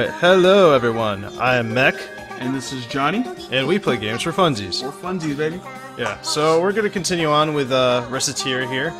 Hello, everyone. I am Mech, And this is Johnny. and we play games for funsies. For Funsies, baby. Yeah, so we're gonna continue on with uh, Recettear here.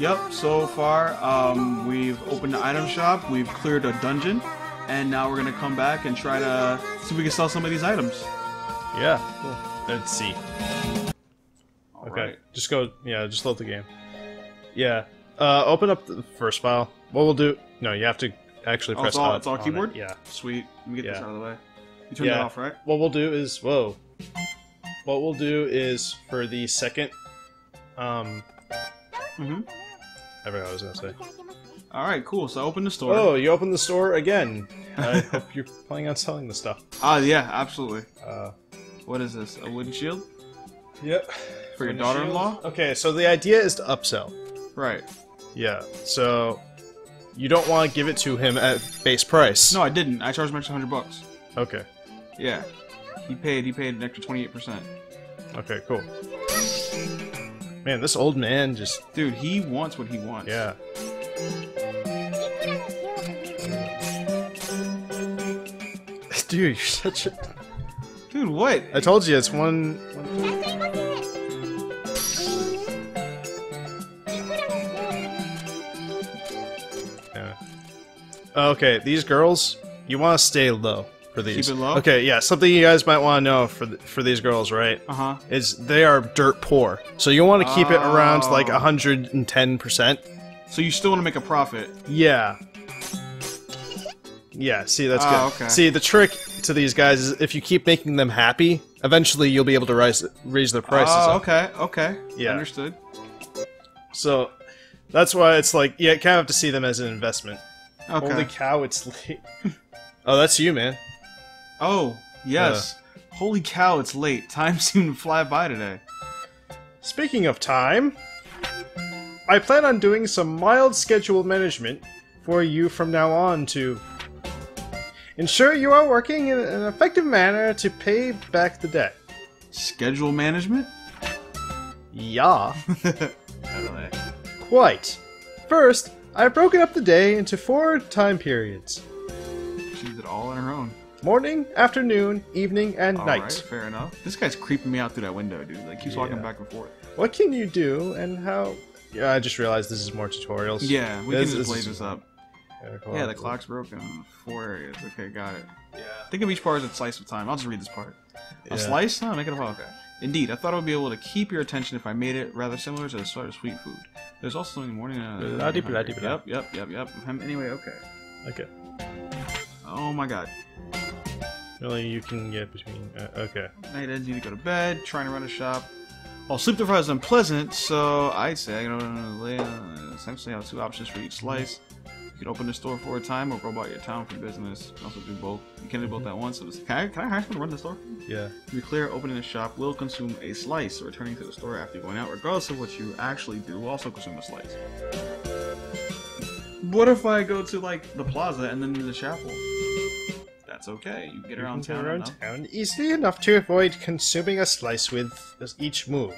Yep, so far um, we've opened the item shop, we've cleared a dungeon, and now we're gonna come back and try to see if we can sell some of these items. Yeah, cool. Let's see. All Okay, right. just go. Yeah, just load the game. Yeah, uh, open up the first file. What we'll do? No, you have to actually Oh, press. it's all, it's all on it. keyboard? Yeah. Sweet. Let me get this out of the way. You turned it Yeah. off, right? What we'll do is whoa. What we'll do is for the second. Um, Mm-hmm. I forgot I was gonna say. Alright, cool. So open the store. Oh, you open the store again. I hope you're planning on selling the stuff. Ah, yeah, absolutely. Uh, What is this? A wooden shield? Yep. For your daughter-in-law? Okay, so the idea is to upsell. Right. Yeah. So you don't want to give it to him at base price. No, I didn't. I charged him extra 100 bucks. Okay. Yeah. He paid, he paid an extra 28%. Okay. Cool. Man, this old man just Dude, he wants what he wants. yeah. Dude, you're such a. Dude, what? I told you it's one. Yeah. Okay, these girls, you want to stay low for these. Keep it low? Okay, yeah. Something you guys might want to know for th for these girls, right? Uh-huh. Is they are dirt poor, so you want to keep it around like Oh. hundred and ten percent. So you still want to make a profit. Yeah. Yeah, see, that's Ah, good. okay. See, the trick to these guys is if you keep making them happy, eventually you'll be able to raise raise their prices. Oh, up. okay, okay. Yeah. Understood. So that's why it's like, yeah, kind of have to see them as an investment. Okay. Holy cow, it's late. oh, that's you, man. oh, yes. Holy cow, it's late. Time seemed to fly by today. Speaking of time, I plan on doing some mild schedule management for you from now on to ensure you are working in an effective manner to pay back the debt. Schedule management? Yeah. Quite. First, I've broken up the day into four time periods She did it all on her own. morning, afternoon, evening, and Alright, night. fair enough. This guy's creeping me out through that window, dude. Like, keeps walking back and forth. What can you do and how? Yeah, I just realized this is more tutorials. Yeah, we This- can just this blaze is- this up. Yeah. Yeah, the clock's broken. Four areas. Okay, got it. Yeah. Think of each part as a slice of time. I'll just read this part. Yeah. A slice? No, make it a okay. Indeed, I thought I would be able to keep your attention if I made it rather similar to a sort of sweet food. There's also something in the morning. Uh, Blah-de-blah-de-blah. Yep, yep, yep, yep. Um, Anyway, okay. Okay. Oh my god. Really, you can get between. Uh, okay. Night ends, need to go to bed, trying to run a shop. Well, sleep deprived is unpleasant, so I'd say, you know, essentially I have two options for each slice. You can open the store for a time or go about your town for business. You can also do both. You can do both at once. So can I, can I hire someone to run the store? Yeah. To be clear, opening a shop will consume a slice. Returning to the store after going out, regardless of what you actually do, will also consume a slice. What if I go to like the plaza and then the chapel? That's okay. You can get around town. around enough. town easily enough to avoid consuming a slice with each move.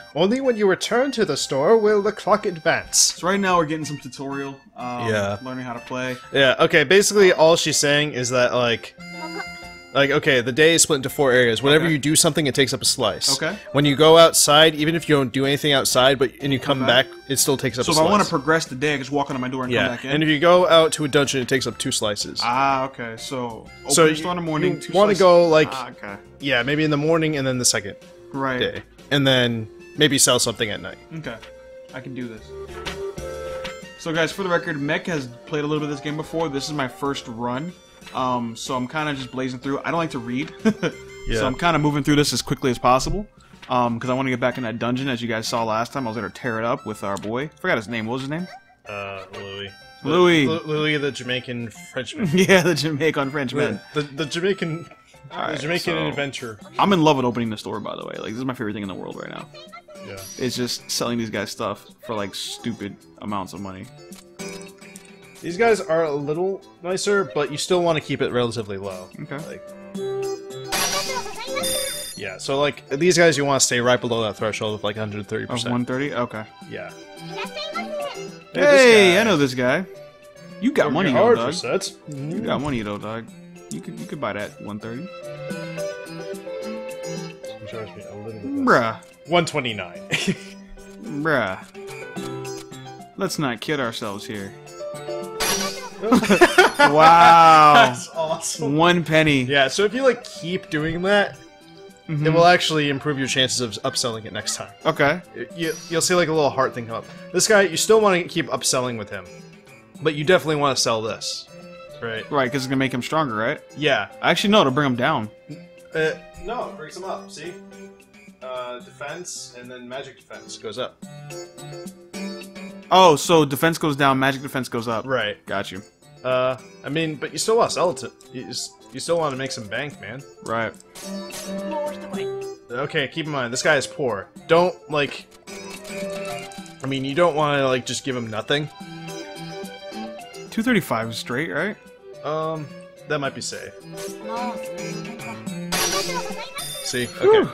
Only when you return to the store will the clock advance. So right now we're getting some tutorial. Um, Yeah. Learning how to play. Yeah. Okay. Basically, all she's saying is that like, like okay, the day is split into four areas. Whenever Okay. you do something, it takes up a slice. Okay. When you go outside, even if you don't do anything outside, but and you come Okay. back, it still takes up. So if I want to progress the day, I just walk onto my door and yeah, come back in. and if you go out to a dungeon, it takes up two slices. ah, okay. So so you, in the morning. you want to go like Ah, okay. yeah, maybe in the morning and then the second Right. day, and then maybe sell something at night. Okay, I can do this. So, guys, for the record, Mech has played a little bit of this game before. This is my first run, um, so I'm kind of just blazing through. I don't like to read, Yeah. so I'm kind of moving through this as quickly as possible Um because I want to get back in that dungeon. As you guys saw last time, I was going to tear it up with our boy. Forgot his name. What was his name? Uh, Louis. Louis. Lu- Louis, the Jamaican Frenchman. yeah, the Jamaican Frenchman. the, the Jamaican, the Jamaican so- adventure. I'm in love with opening the store, by the way. Like, this is my favorite thing in the world right now. Yeah. It's just selling these guys stuff for like stupid amounts of money. These guys are a little nicer, but you still want to keep it relatively low. Okay. Like, yeah. So like these guys, you want to stay right below that threshold of like 130 Of percent. 130? Okay. Yeah. Hey, I know this guy. You got money, though, hard dog. for sets. You got money, though, dog. You could you could buy that 130. Charge me a little bit. Bruh. 129. Bruh. Let's not kid ourselves here. wow. That's awesome. One penny. Yeah, so if you like keep doing that, Mhm. it will actually improve your chances of upselling it next time. Okay. You, you'll see like a little heart thing come up. This guy, you still want to keep upselling with him, but you definitely want to sell this, right? Right, because it's gonna make him stronger, right? Yeah. Actually, no, to bring him down. Uh, no, it brings him up. See, uh, defense and then magic defense goes up. Oh, so defense goes down, magic defense goes up. Right. Got you. Uh, I mean, but you still want to You, you still want to make some bank, man. Right. Okay, keep in mind, this guy is poor. Don't, like... I mean, you don't want to, like, just give him nothing. 235 is straight, right? Um, that might be safe. See? Okay.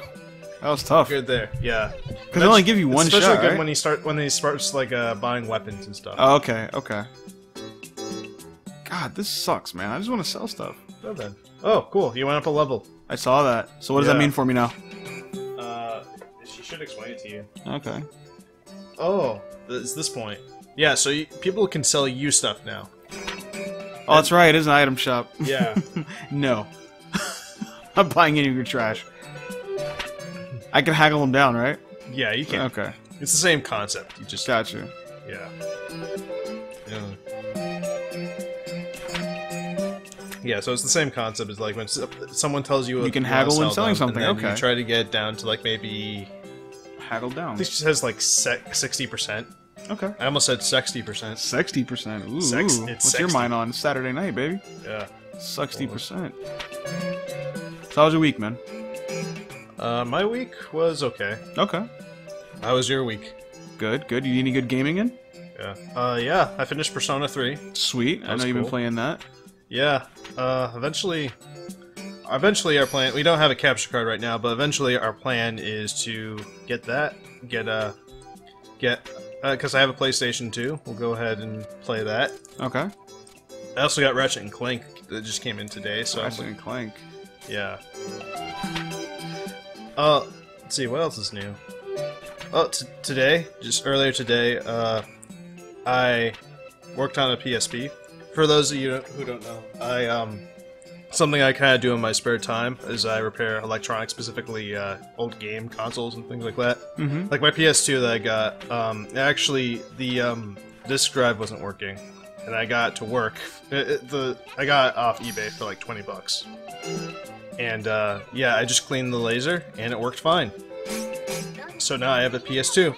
That was tough. good there. Yeah, Because they only give you one Especially shot, good right? when he start when he starts like uh, buying weapons and stuff. Oh, okay, okay. God, this sucks, man. I just want to sell stuff. Well then. Oh, cool. You went up a level. I saw that. So what does that mean for me now? Uh, she should explain it to you. Okay. Oh, it's this point. Yeah, so you, people can sell you stuff now. Oh, that's right. It is an item shop. Yeah. no. I'm buying any of your trash. I can haggle them down, right? yeah, you can. Okay. It's the same concept. You just Got you. yeah. Yeah. Yeah, so it's the same concept as like when someone tells you You can wanna haggle when selling them, something, okay. You try to get down to like maybe Haggle down. This says like sixty percent. Okay. I almost said sixty percent. Sixty percent. Ooh. Sex- What's your mind on Saturday night, baby? Yeah. Sixty percent. So how was your week, man? Uh, my week was okay. Okay. How was your week? Good. Good. You need any good gaming in? Yeah. Uh, yeah. I finished Persona Three. Sweet. I was know you've been playing that. Yeah. Uh, eventually, eventually our plan. We don't have a capture card right now, but eventually our plan is to get that. Get uh, get because I have a PlayStation 2. We'll go ahead and play that. Okay. I also got Ratchet and Clank that just came in today, so I'm- Ratchet and Clank. yeah. Uh, let's see what else is new. Oh, t- today, just earlier today, uh, I worked on a PSP. For those of you who don't know, I um, something I kind of do in my spare time is I repair electronics, specifically uh, old game consoles and things like that. Mm-hmm. Like my PS2 that I got, um, actually the um, disk drive wasn't working, and I got it to work. It, it- the I got it off eBay for like twenty bucks, and uh, yeah, I just cleaned the laser and it worked fine. So now I have a PS2.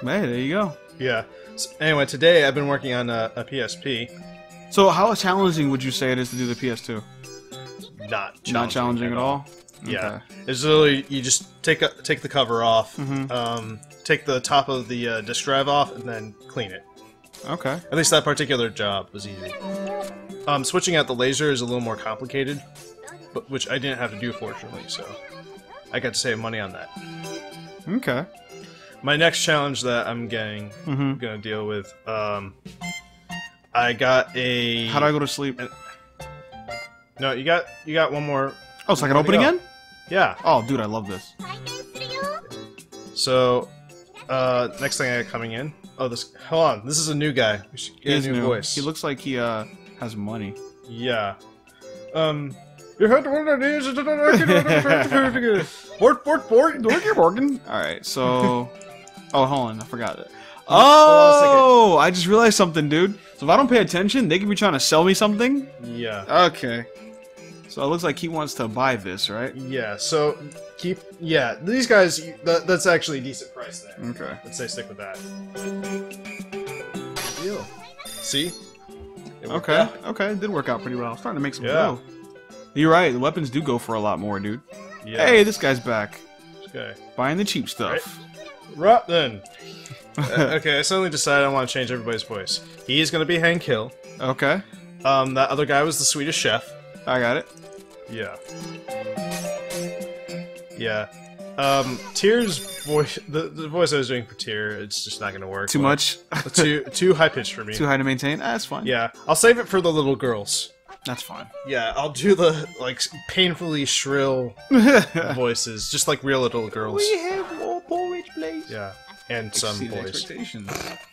Hey, there you go. Yeah. So anyway, today I've been working on a, a PSP. So how challenging would you say it is to do the PS2? Not challenging Not challenging at all. Yeah. Okay. It's literally you just take a, take the cover off, Mhm. um, take the top of the uh, disk drive off, and then clean it. Okay. At least that particular job was easy. Um, switching out the laser is a little more complicated, but which I didn't have to do fortunately, so I got to save money on that. Okay. My next challenge that I'm getting, mm-hmm. gonna deal with. Um, I got a. How do I go to sleep? An, no, you got you got one more. Oh, so I can open again? Yeah. Oh, dude, I love this. So, uh, next thing I got coming in. Oh, this. Hold on, this is a new guy. A new, new voice. He looks like he uh has money. Yeah. Um, you heard one of these? Bort, bort, bort. Dorky Morgan. All right, so. oh, hold on, I forgot it. Hold on a second. Oh, I just realized something, dude. So if I don't pay attention, they could be trying to sell me something. Yeah. Okay. So it looks like he wants to buy this, right? Yeah. So keep. Yeah. These guys. That, that's actually a decent price there. Okay. Let's say stick with that. Deal. See. Okay. out. Okay. It did work out pretty well. I'm Starting to make some Yeah. dough. You're right. The weapons do go for a lot more, dude. Yeah. Hey, this guy's back. Okay. Buying the cheap stuff. Right then. Uh, okay, I suddenly decided I want to change everybody's voice. He's gonna be Hank Hill. okay. Um, that other guy was the Swedish chef. I got it. Yeah. Yeah. Um, Tear's voice, the, the voice I was doing for Tyr, it's just not gonna work. Too much. too too high pitched for me. Too high to maintain. Ah, that's fine. Yeah, I'll save it for the little girls. That's fine. Yeah, I'll do the like painfully shrill voices, just like real little girls. We have more porridge, please. Yeah, and Exceed some boys. Expectations.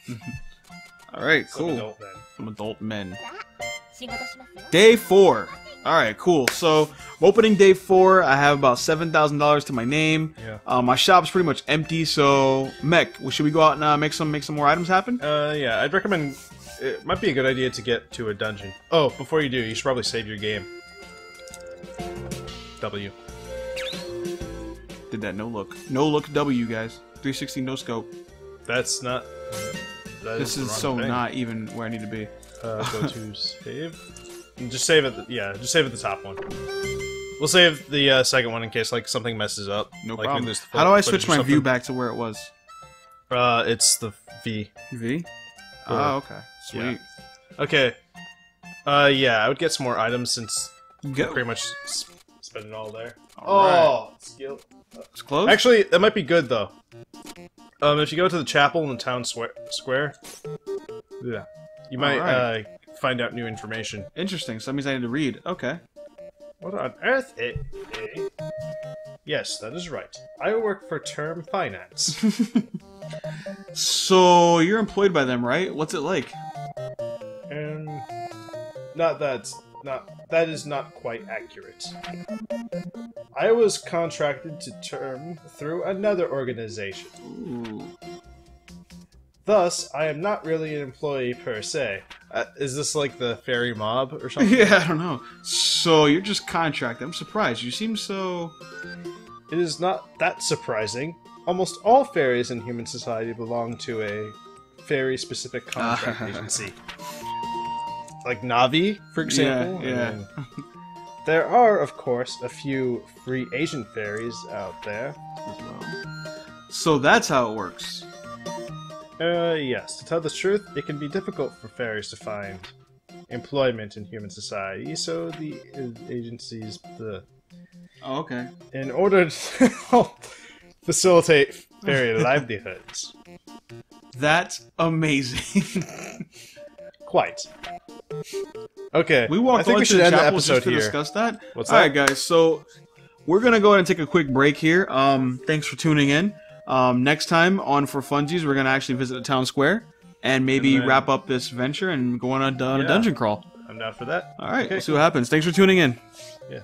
All right, some cool. From some adult men. Day four. All right, cool. So opening day four. I have about seven thousand dollars to my name. Yeah. Uh, my shop's pretty much empty. So Mech, should we go out and uh, make some make some more items happen? Uh, yeah. I'd recommend it might be a good idea to get to a dungeon. Oh, before you do, you should probably save your game. W. Did that no look? No look W, guys. 360 no scope. That's not. that This the is so thing. not even where I need to be. Uh, go to save. And Just save it. Yeah, just save it the top one. We'll save the uh, second one in case like something messes up. No like, problem. How do I switch my view back to where it was? Uh, it's the V. V. Or- Oh, okay. Yeah. Okay. Uh, yeah, I would get some more items since Go. pretty much s- spend it all there. All oh, skill. It's closed. Actually, that might be good though. Um, if you go to the chapel in the town square, yeah, you might Alright. uh, find out new information. Interesting. So that means I need to read. Okay. What on earth? Eh? Yes, that is right. I work for Terme Finance. So you're employed by them, right? What's it like? Not that not that is not quite accurate. I was contracted to Terme through another organization. Ooh. Thus, I am not really an employee per se. Uh, is this like the fairy mob or something? yeah, I don't know. So you're just contracted. I'm surprised. You seem so. It is not that surprising. Almost all fairies in human society belong to a fairy-specific contract agency. Like Navi, for example. yeah. and There are, of course, a few free agent fairies out there. as well. So that's how it works. Uh, yes. To tell the truth, it can be difficult for fairies to find employment in human society, so the uh, agencies, the Oh, okay. in order to help facilitate fairy livelihoods. That's amazing. Quite. Okay. we walked I think we should end the episode here. discuss that. What's All that? right, guys. So we're gonna go ahead and take a quick break here. Um, thanks for tuning in. Um, next time on for funsies, we're gonna actually visit the town square and maybe And then- wrap up this venture and go on a, on a dungeon crawl. I'm down for that. All right, Okay, we'll see what happens. Thanks for tuning in. Yeah.